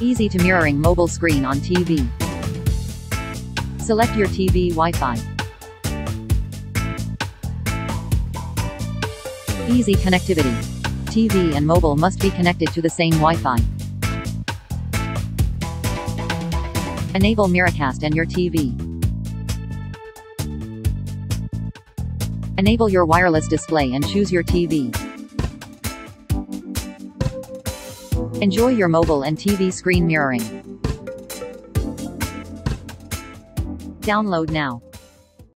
Easy to mirroring mobile screen on TV. Select your TV Wi-Fi. Easy connectivity. TV and mobile must be connected to the same Wi-Fi. Enable Miracast and your TV. Enable your wireless display and choose your TV. Enjoy your mobile and TV screen mirroring. Download now.